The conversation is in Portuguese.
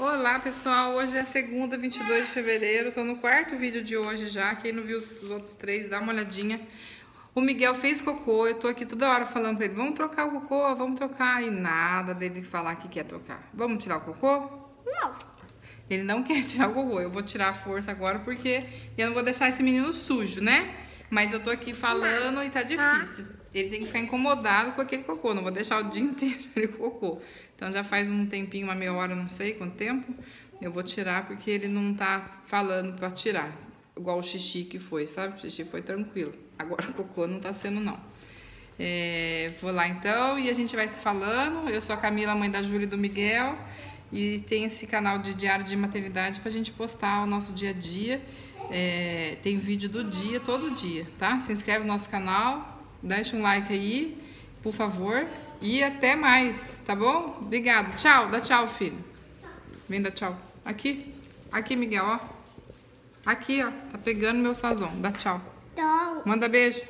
Olá pessoal, hoje é segunda, 22 de fevereiro, tô no quarto vídeo de hoje já, quem não viu os outros três, dá uma olhadinha. O Miguel fez cocô, eu tô aqui toda hora falando pra ele, vamos trocar o cocô, vamos trocar, e nada dele falar que quer trocar. Vamos tirar o cocô? Não. Ele não quer tirar o cocô, eu vou tirar a força agora porque eu não vou deixar esse menino sujo, né? Mas eu tô aqui falando e tá difícil. Ele tem que ficar incomodado com aquele cocô, não vou deixar o dia inteiro ele cocô. Então já faz um tempinho, uma meia hora, não sei quanto tempo. Eu vou tirar porque ele não tá falando pra tirar. Igual o xixi que foi, sabe? O xixi foi tranquilo. Agora o cocô não tá sendo, não. É, vou lá então e a gente vai se falando. Eu sou a Camila, mãe da Júlia e do Miguel. E tem esse canal de diário de maternidade pra gente postar o nosso dia a dia. É, tem vídeo do dia, todo dia, tá? Se inscreve no nosso canal, deixa um like aí, por favor. E até mais, tá bom? Obrigado. Tchau. Dá tchau, filho. Vem dar tchau. Aqui. Aqui, Miguel, ó. Aqui, ó. Tá pegando meu sazon. Dá tchau. Tchau. Manda beijo.